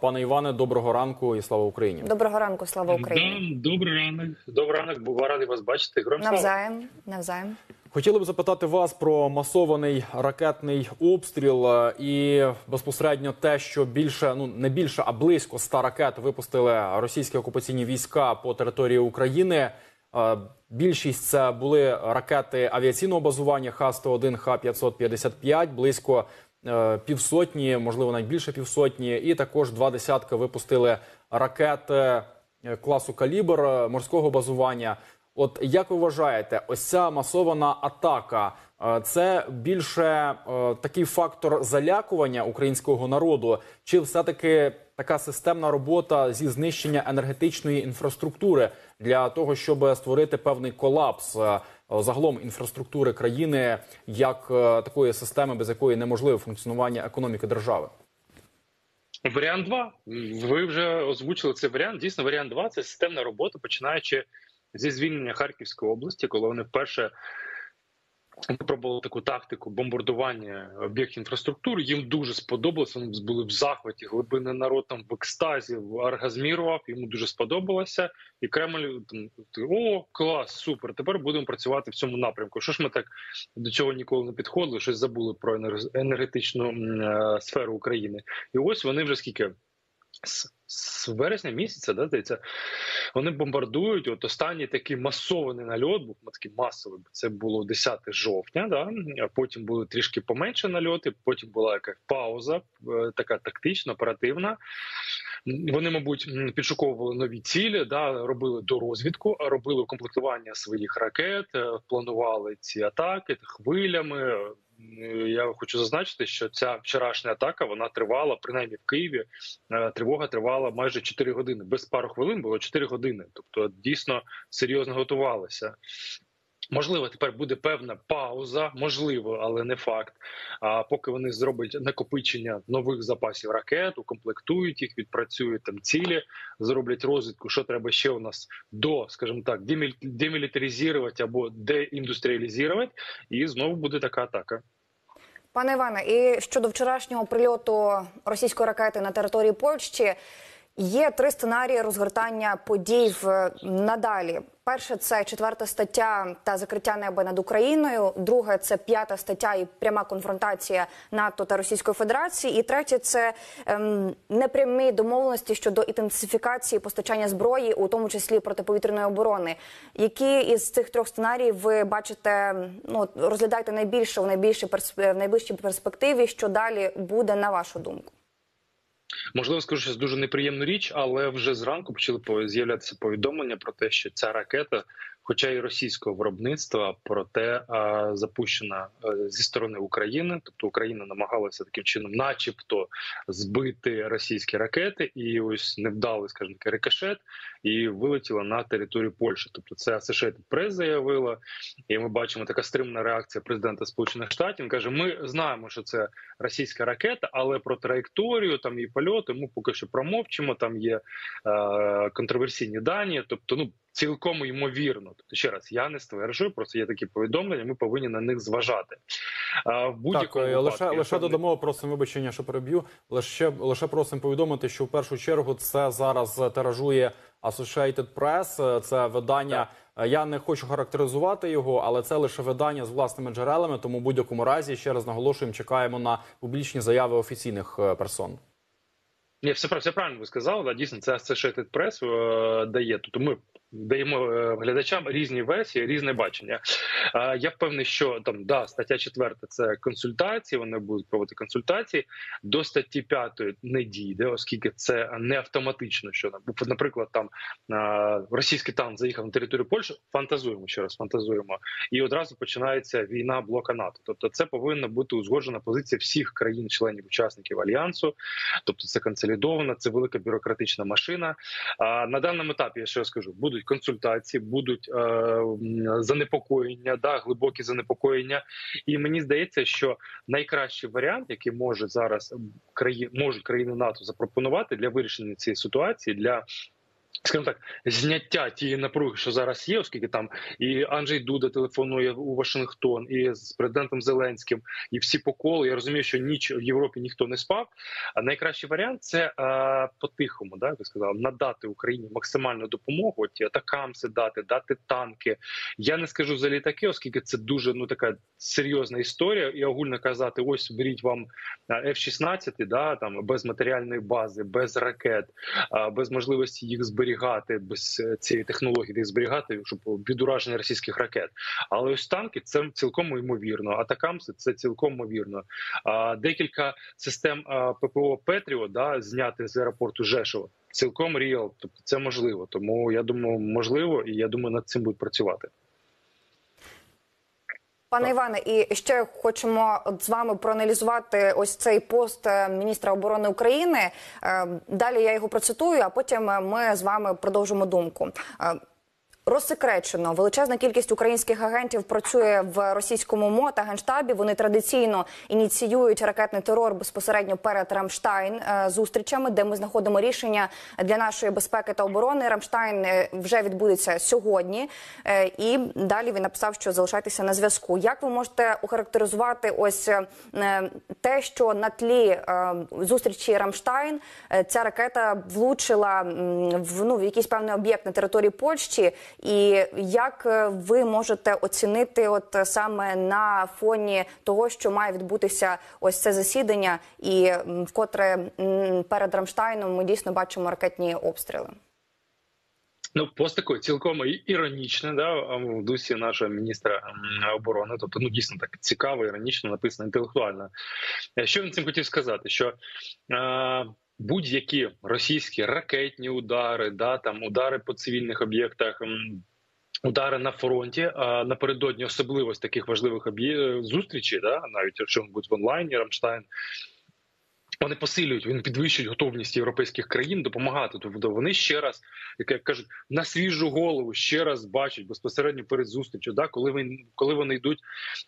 Пане Іване, доброго ранку і слава Україні. Доброго ранку, слава Україні. Да, добрий ранок. Добрий ранок. Був радий вас бачити. Слава. Навзаєм, навзаєм. Хотіли б запитати вас про масований ракетний обстріл е, і безпосередньо те, що більше ну не більше, а близько 100 ракет випустили російські окупаційні війська по території України. Е, Більшість це були ракети авіаційного базування Х-101, Х-555, близько півсотні, можливо, навіть більше півсотні, і також два десятки випустили ракети е, класу калібр е, морського базування. От як ви вважаєте, ось ця масована атака е, це більше е, такий фактор залякування українського народу, чи все-таки така системна робота зі знищення енергетичної інфраструктури для того, щоб створити певний колапс е, загалом інфраструктури країни як е, такої системи, без якої неможливе функціонування економіки держави? Варіант 2. Ви вже озвучили цей варіант. Дійсно, варіант 2 – це системна робота, починаючи зі звільнення Харківської області, коли вони вперше випробували таку тактику бомбардування об'єктів інфраструктури. Їм дуже сподобалося. Вони були в захваті. Глибинний народ там в екстазі оргазмірував. Йому дуже сподобалося. І Кремль там о, клас, супер. Тепер будемо працювати в цьому напрямку. Що ж ми так до цього ніколи не підходили? Щось забули про енергетичну е, сферу України. І ось вони вже скільки. З, з вересня місяця, да, здається, вони бомбардують. От останній такий масований нальот, був такий масовий. Це було 10 жовтня. Да, а потім були трішки поменше нальоти. Потім була якась пауза, е, така тактична, оперативна. Вони, мабуть, підшуковували нові цілі, да робили дорозвідку, робили комплектування своїх ракет, е, планували ці атаки хвилями. Я хочу зазначити, що ця вчорашня атака вона тривала принаймні в Києві. е, Тривога тривала майже 4 години. Без пару хвилин було 4 години. Тобто дійсно серйозно готувалися. Можливо, тепер буде певна пауза, можливо, але не факт. А поки вони зроблять накопичення нових запасів ракет, укомплектують їх, відпрацюють там цілі, зроблять розвідку, що треба ще у нас до, скажімо так, демілітаризувати або деіндустріалізувати, і знову буде така атака. Пане Іване, і щодо вчорашнього прильоту російської ракети на території Польщі, є три сценарії розгортання подій в надалі. Перше це четверта стаття та закриття неба над Україною. Друге це п'ята стаття і пряма конфронтація НАТО та Російської Федерації. І третє це ем, непрямі домовленості щодо інтенсифікації постачання зброї, у тому числі протиповітряної оборони. Які із цих трьох сценаріїв ви бачите? Ну розглядаєте найбільше в найбільшій в найближчій перспективі, що далі буде на вашу думку? Можливо, скажу щось дуже неприємну річ, але вже зранку почали по- з'являтися повідомлення про те, що ця ракета, хоча й російського виробництва, проте запущена е, зі сторони України, тобто Україна намагалася таким чином, начебто, збити російські ракети, і ось невдалий, скажімо рикошет, і вилетіла на територію Польщі. Тобто, це Associated Press заявила, і ми бачимо така стримана реакція президента Сполучених Штатів. Він каже: Ми знаємо, що це російська ракета, але про траєкторію там і польоти ми поки що промовчимо. Там є е, контроверсійні дані, тобто, ну. Цілком ймовірно, тобто ще раз я не стверджую, просто є такі повідомлення. Ми повинні на них зважати. А в Так, будь-якому е, лише випадку, лише додамо, просимо вибачення, що переб'ю. Лише лише просимо повідомити, що в першу чергу це зараз тиражує Associated Press, е, Це видання. е, Я не хочу характеризувати його, але це лише видання з власними джерелами. Тому в будь-якому разі ще раз наголошуємо, чекаємо на публічні заяви офіційних персон. Ні, все, все правильно ви сказали. Да, дійсно, це Associated Press е, дає. Тобто ми даємо е, глядачам різні версії, різне бачення. Я впевнений, що там да, стаття 4 – це консультації. Вони будуть проводити консультації. До статті 5 не дійде, оскільки це не автоматично. Що наприклад, там російський танк заїхав на територію Польщі. Фантазуємо ще раз, фантазуємо, і одразу починається війна блока НАТО. Тобто, це повинна бути узгоджена позиція всіх країн-членів учасників альянсу. Тобто, це консолідована, це велика бюрократична машина. На даному етапі я ще раз скажу, будуть консультації, будуть е, занепокоєння, да, глибокі занепокоєння. І мені здається, що найкращий варіант, який може зараз краї, можуть країни НАТО запропонувати для вирішення цієї ситуації, для Скажімо так, зняття тієї напруги, що зараз є, оскільки там і Анджей Дуда телефонує у Вашингтон, і з президентом Зеленським, і всі по колу. Я розумію, що ніч в Європі ніхто не спав. А найкращий варіант це а, по-тихому, да, ви сказали, надати Україні максимальну допомогу. Ті атакамси дати, дати танки. Я не скажу за літаки, оскільки це дуже ну така серйозна історія, і огульно казати: ось беріть вам F-16, да там без матеріальної бази, без ракет, без можливості їх зберігати зберігати без е, цієї технології, їх зберігати, щоб від ураження російських ракет. Але ось танки це цілком ймовірно. Атакамси це цілком ймовірно. А декілька систем ППО Петріо да зняти з аеропорту Жешова. Цілком ріал, тобто це можливо. Тому я думаю, можливо, і я думаю, над цим будуть працювати. Пане Іване, і ще хочемо з вами проаналізувати ось цей пост е, міністра оборони України. Е, далі я його процитую, а потім ми з вами продовжимо думку. Розсекречено величезна кількість українських агентів працює в російському МО та генштабі. Вони традиційно ініціюють ракетний терор безпосередньо перед Рамштайн е, зустрічами, де ми знаходимо рішення для нашої безпеки та оборони. Рамштайн е, вже відбудеться сьогодні, е, і далі він написав, що залишайтеся на зв'язку. Як ви можете охарактеризувати ось те, що на тлі зустрічі Рамштайн ця ракета влучила в ну в якийсь певний об'єкт на території Польщі? І як е, ви можете оцінити, от е, саме на фоні того, що має відбутися ось це засідання, і вкотре перед Рамштайном ми дійсно бачимо ракетні обстріли? Ну, пост такий цілком іронічний, да, в дусі нашого міністра оборони. Тобто, ну дійсно так цікаво, іронічно написано, інтелектуально. Е, що він цим хотів сказати? Що е, будь-які російські ракетні удари, да там удари по цивільних об'єктах. Удари на фронті а напередодні особливості таких важливих зустрічей, да навіть якщо будуть в онлайні Рамштайн вони посилюють, вони підвищують готовність європейських країн допомагати. Тобто вони ще раз, як кажуть, на свіжу голову ще раз бачать безпосередньо перед зустрічю, да, коли вони коли вони йдуть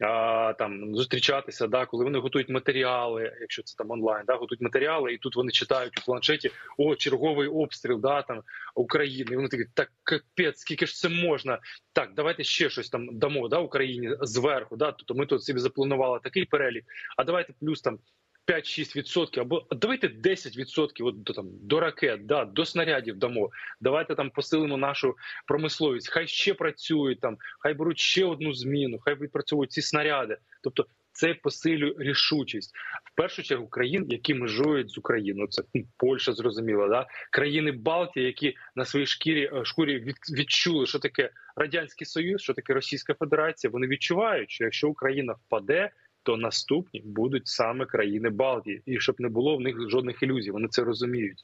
а, там зустрічатися, да, коли вони готують матеріали, якщо це там онлайн, да, готують матеріали, і тут вони читають у планшеті о черговий обстріл да, там України. І Вони такі, так капець, скільки ж це можна? Так, давайте ще щось там дамо да, Україні зверху. Да, Тобто ми тут собі запланували такий перелік. А давайте плюс там 5-6% або давайте 10% от, до, там, до ракет, да, до снарядів дамо. Давайте там посилимо нашу промисловість. Хай ще працюють там, хай беруть ще одну зміну, хай відпрацьовують ці снаряди. Тобто це посилює рішучість в першу чергу країн, які межують з Україною. Це ну, Польща зрозуміла, да країни Балтії, які на своїй шкірі е, шкурі від, відчули, що таке радянський союз, що таке Російська Федерація. Вони відчувають, що якщо Україна впаде то наступні будуть саме країни Балтії, і щоб не було в них жодних ілюзій. Вони це розуміють.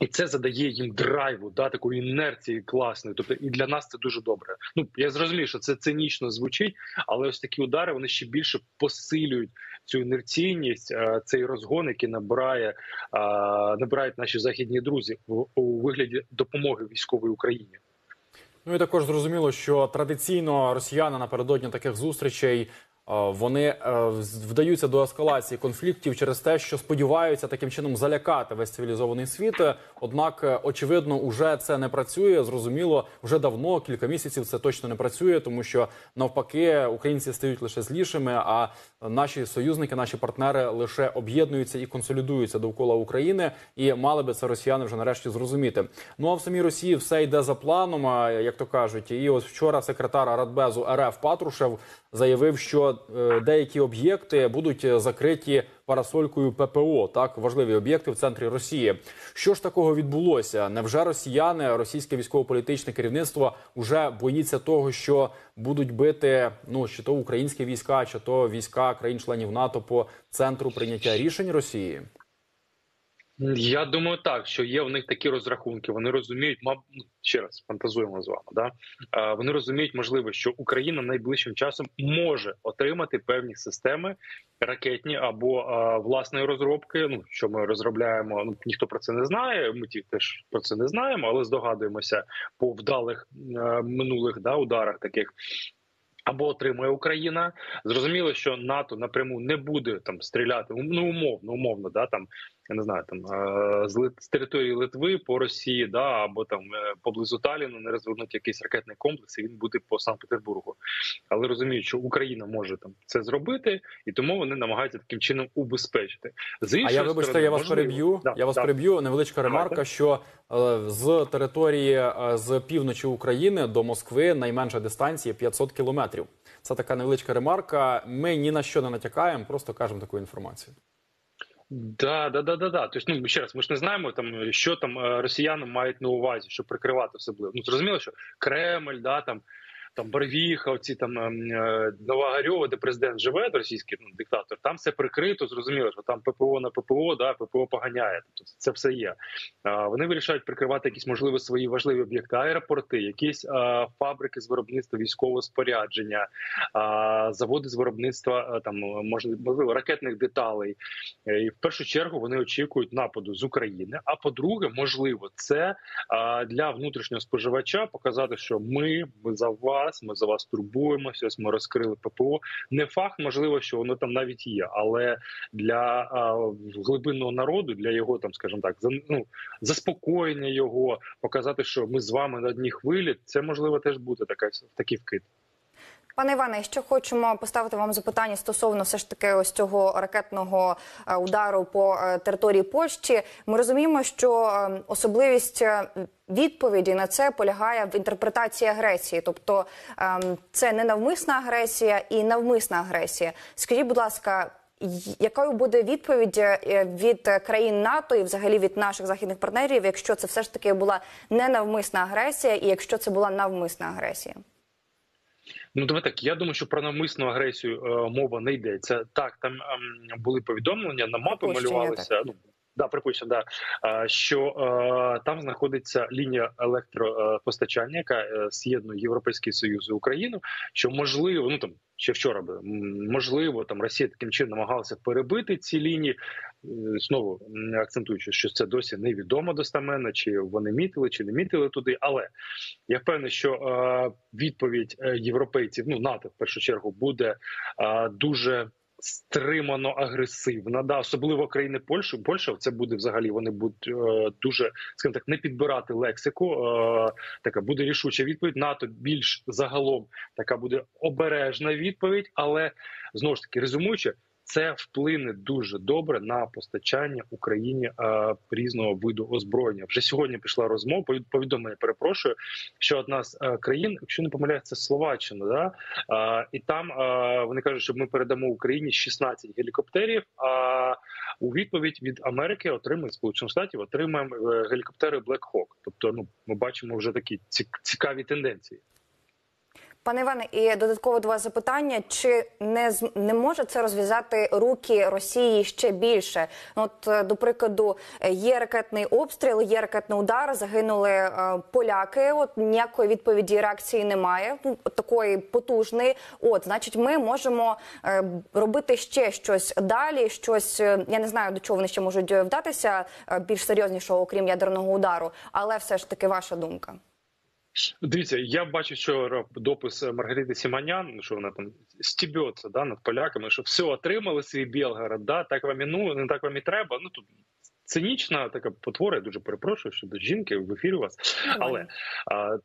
І це задає їм драйву, да такої інерції класної. Тобто і для нас це дуже добре. Ну я зрозумію, що це цинічно звучить, але ось такі удари вони ще більше посилюють цю інерційність, е, цей розгон, який набирає набирають наші західні друзі у вигляді допомоги військової Україні. Ну і також зрозуміло, що традиційно росіяни напередодні таких зустрічей вони е, вдаються до ескалації конфліктів через те, що сподіваються таким чином залякати весь цивілізований світ. Однак, е, очевидно, уже це не працює. Зрозуміло, вже давно кілька місяців це точно не працює, тому що навпаки українці стають лише злішими. А наші союзники, наші партнери лише об'єднуються і консолідуються довкола України, і мали би це росіяни вже нарешті зрозуміти. Ну а в самій Росії все йде за планом, як то кажуть. І ось вчора секретар Радбезу РФ Патрушев заявив, що е, деякі об'єкти будуть е, закриті парасолькою ППО. Так важливі об'єкти в центрі Росії. Що ж такого відбулося? Невже росіяни, російське військово-політичне керівництво вже боїться того, що будуть бити ну чи то українські війська, чи то війська країн-членів НАТО по центру прийняття рішень Росії? Я думаю, так що є в них такі розрахунки. Вони розуміють, мабуть, ну, ще раз фантазуємо з вами. Да вони розуміють, можливо, що Україна найближчим часом може отримати певні системи ракетні або а, власної розробки. Ну що ми розробляємо. Ну ніхто про це не знає. Ми ті теж про це не знаємо, але здогадуємося по вдалих а, минулих да ударах таких або отримує Україна. Зрозуміло, що НАТО напряму не буде там стріляти. Ну умовно, умовно, да там я не знаю, там е, з, з території Литви по Росії, да або там е, поблизу Таліну не розвернуть якийсь ракетний комплекс, і він буде по Санкт-Петербургу. Але розуміють, що Україна може там це зробити, і тому вони намагаються таким чином убезпечити. З А я вибачте, сторони, я вас можливо- переб'ю. Да, я вас да. переб'ю. Невеличка ремарка, що е, з території з півночі України до Москви найменша дистанція 500 кілометрів. Це така невеличка ремарка. Ми ні на що не натякаємо, просто кажемо таку інформацію. Да, да, да, да, да. Тобто, ну ще раз, ми ж не знаємо там, що там е, росіяни мають на увазі, щоб прикривати особливо. Ну зрозуміло, що Кремль, да там. Там Барвіха, оці там ем, е, Новогарьова, де президент живе, російський ну, диктатор, там все прикрито, зрозуміло, що там ППО на ППО, да, ППО поганяє. Тобто це все є. А, вони вирішають прикривати якісь можливо свої важливі об'єкти, аеропорти, якісь а, фабрики з виробництва військового спорядження, а, заводи з виробництва а, там можливо ракетних деталей. Е, І в першу чергу вони очікують нападу з України. А по-друге, можливо, це а, для внутрішнього споживача показати, що ми за вас, ми за вас турбуємося. Ось ми розкрили ППО. Не факт, можливо, що воно там навіть є, але для а, глибинного народу, для його там, скажімо так, за ну заспокоєння його, показати, що ми з вами на одній хвилі. Це можливо теж буде така такий вкид. Пане Іване, ще хочемо поставити вам запитання стосовно все ж таки ось цього ракетного е, удару по е, території Польщі. Ми розуміємо, що е, особливість е, відповіді на це полягає в інтерпретації агресії, тобто е, це не навмисна агресія і навмисна агресія. Скажіть, будь ласка. Якою буде відповідь від країн НАТО і взагалі від наших західних партнерів, якщо це все ж таки була не навмисна агресія, і якщо це була навмисна агресія? Ну, давай так. Я думаю, що про навмисну агресію е, мова не йдеться. Так, там ем, були повідомлення на мапи Припущення, малювалися. Ну да, припущення, да що е, там знаходиться лінія електропостачання, яка е, з'єднує Європейський Союз і Україну. Що можливо, ну там ще вчора би можливо, там Росія таким чином намагалася перебити ці лінії. Е, Знову акцентуючи, що це досі невідомо достаменно, чи вони мітили, чи не мітили туди. Але я впевнений, що відповідь європейців, ну НАТО в першу чергу, буде дуже стримано агресивна. Да, особливо країни Польщі. Польща це буде взагалі. Вони будуть е, дуже скажімо так, не підбирати лексику. Е, така буде рішуча відповідь. НАТО більш загалом така буде обережна відповідь, але знову ж таки резюмуючи. Це вплине дуже добре на постачання Україні е, різного виду озброєння. Вже сьогодні пішла розмова. повід- повідомлення. Перепрошую, що одна з е, країн, якщо не помиляюся, це Словаччина, да е, і там е, вони кажуть, що ми передамо Україні 16 гелікоптерів. А у відповідь від Америки отримають Сполучених Штатів, отримаємо е, гелікоптери Black Hawk. Тобто, ну ми бачимо вже такі цік- цікаві тенденції. Пане Іване, і додатково до вас запитання: чи не не може це розв'язати руки Росії ще більше? Ну, От е, до прикладу, е, є ракетний обстріл, є ракетний удар, загинули е, поляки. От ніякої відповіді реакції немає. Ну, такої потужної. От, значить, ми можемо е, робити ще щось далі. Щось е, я не знаю до чого вони ще можуть вдатися більш серйознішого, окрім ядерного удару, але все ж таки ваша думка. Дивіться, я бачу, що допис Маргарити Сіманян, що вона там стібеться да, над поляками, що все отримали свій Білгород, да, так вам і ну, не так вам і треба. Ну тут цинічна така потвора, я дуже перепрошую щодо жінки в ефірі у вас. Але а,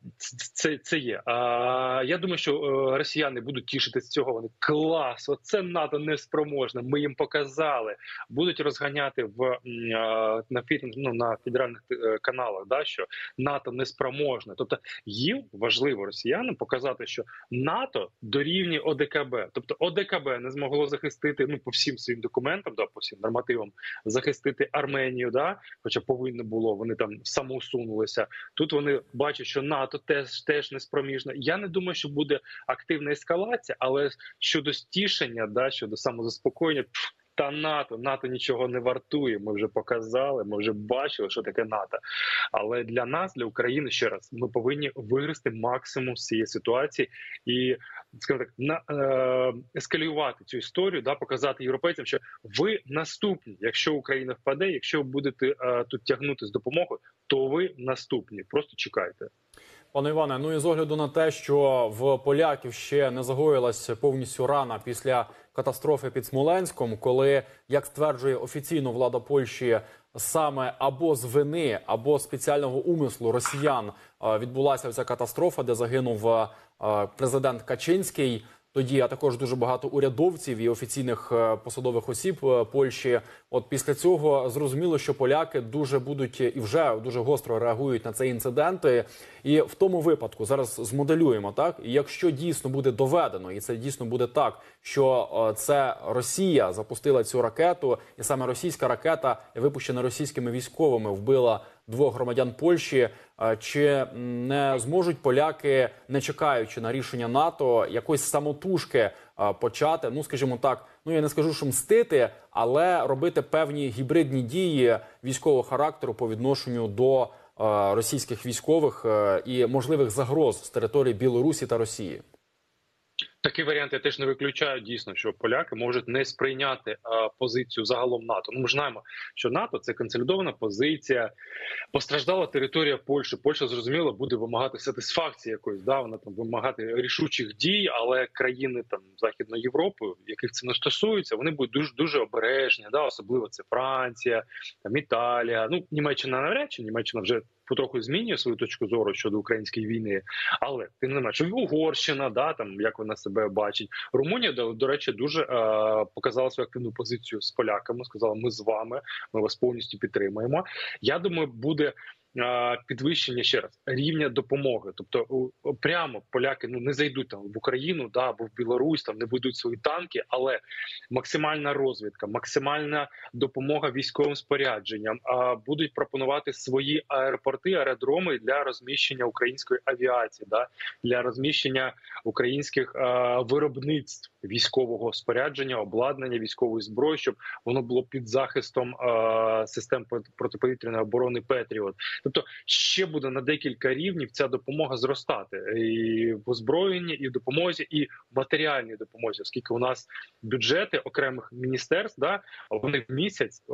це, це є. А, я думаю, що е, росіяни будуть тішитися з цього. Вони клас, оце НАТО неспроможне. Ми їм показали. Будуть розганяти в на ну, на федеральних е, каналах, да, що НАТО неспроможне. Тобто їм важливо росіянам показати, що НАТО дорівнює ОДКБ. Тобто ОДКБ не змогло захистити ну по всім своїм документам, да, по всім нормативам захистити Арменію. Да, хоча повинно було, вони там самоусунулися. Тут вони бачать, що НАТО теж теж неспроміжне. Я не думаю, що буде активна ескалація, але щодо стішення, да щодо самозаспокоєння. пф, Та НАТО, НАТО нічого не вартує. Ми вже показали, ми вже бачили, що таке НАТО. Але для нас, для України, ще раз, ми повинні вигрести максимум з цієї ситуації і скажімо так, на е, ескалювати цю історію, да показати європейцям, що ви наступні. Якщо Україна впаде, якщо будете е, тут тягнути з допомогою, то ви наступні. Просто чекайте. Пане Іване, ну і з огляду на те, що в поляків ще не загоїлась повністю рана після катастрофи під Смоленськом, коли, як стверджує офіційно влада Польщі, саме або з вини, або спеціального умислу росіян е, відбулася ця катастрофа, де загинув е, президент Качинський. Тоді а також дуже багато урядовців і офіційних е, посадових осіб е, Польщі. От після цього зрозуміло, що поляки дуже будуть і вже дуже гостро реагують на цей інцидент. І в тому випадку зараз змоделюємо так. Якщо дійсно буде доведено, і це дійсно буде так, що е, це Росія запустила цю ракету, і саме російська ракета, випущена російськими військовими, вбила двох громадян Польщі. Е, Чи не зможуть поляки, не чекаючи на рішення НАТО, якось самотужки е, почати? Ну скажімо так, ну я не скажу, що мстити, але робити певні гібридні дії військового характеру по відношенню до е, російських військових і можливих загроз з території Білорусі та Росії. Такий варіант я теж не виключаю дійсно, що поляки можуть не сприйняти е, позицію загалом НАТО. Ну ми ж знаємо, що НАТО це консолідована позиція, постраждала територія Польщі. Польща зрозуміло буде вимагати сатисфакції якоїсь. Да, вона там вимагати рішучих дій, але країни там Західної Європи, яких це не стосується, вони будуть дуже дуже обережні. Да, особливо це Франція, там Італія. Ну Німеччина навряд чи Німеччина вже. Потроху змінює свою точку зору щодо української війни, але тим не менше Угорщина, да там як вона себе бачить. Румунія до, до речі дуже е, показала свою активну позицію з поляками. Сказала, ми з вами, ми вас повністю підтримуємо. Я думаю, буде. Підвищення ще раз рівня допомоги, тобто прямо поляки ну не зайдуть там в Україну, да або в Білорусь, там не будуть свої танки, але максимальна розвідка, максимальна допомога військовим спорядженням, а будуть пропонувати свої аеропорти, аеродроми для розміщення української авіації, да для розміщення українських е, виробництв військового спорядження, обладнання військової зброї, щоб воно було під захистом е, систем проти- протиповітряної оборони Петріот. Тобто ще буде на декілька рівнів ця допомога зростати і в озброєнні, і в допомозі, і в матеріальній допомозі, оскільки у нас бюджети окремих міністерств, да вони в місяць е,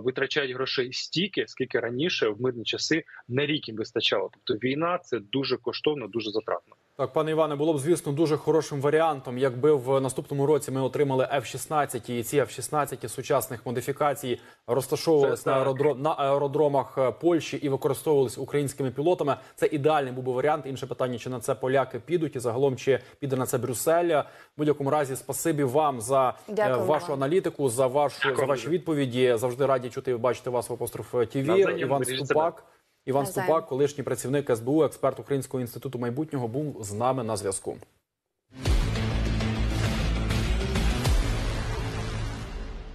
витрачають грошей стільки, скільки раніше в мирні часи на рік їм вистачало. Тобто війна це дуже коштовно, дуже затратно. Так, пане Іване, було б звісно дуже хорошим варіантом, якби в наступному році ми отримали F-16 і ці F-16 сучасних модифікацій розташовувалися на, так. аеродро... на аеродромах е, Польщі і використовувалися українськими пілотами. Це ідеальний був би варіант. Інше питання, чи на це поляки підуть, і загалом чи піде на це Брюссель. В будь-якому разі, спасибі вам за е, Дякую вашу вам. аналітику, за вашу за ваші відповіді. Завжди раді чути і бачити вас в апостроф ТВ. Іван Ступак. Іван. Ступак, колишній працівник СБУ, експерт Українського інституту майбутнього, був з нами на зв'язку.